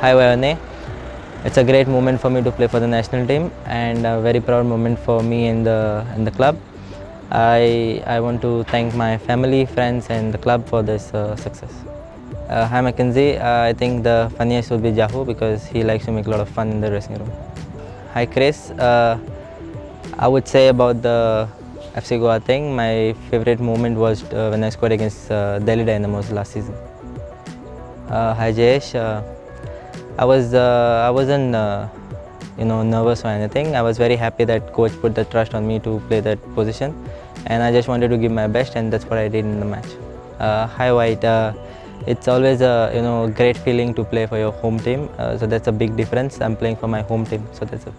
Hi Vayane. It's a great moment for me to play for the national team and a very proud moment for me in the in the club. I I want to thank my family, friends, and the club for this uh, success. Uh, hi Mackenzie. Uh, I think the funniest would be Jahouh because he likes to make a lot of fun in the dressing room. Hi Chris. Uh, I would say about the FC Goa thing. My favorite moment was uh, when I scored against uh, Delhi Dynamos last season. Uh, hi. Uh, I was uh, I wasn't uh, you know nervous or anything. I was very happy that coach put the trust on me to play that position, and I just wanted to give my best, and that's what I did in the match. Uh, hi White. Uh, it's always a you know great feeling to play for your home team. So that's a big difference. I'm playing for my home team, so that's a